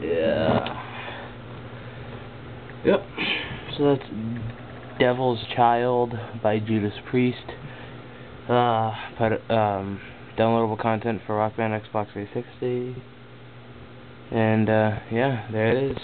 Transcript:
Yeah. Yep. So that's Devil's Child by Judas Priest. Uh, put um, downloadable content for Rock Band Xbox 360. And, uh, yeah, there it is.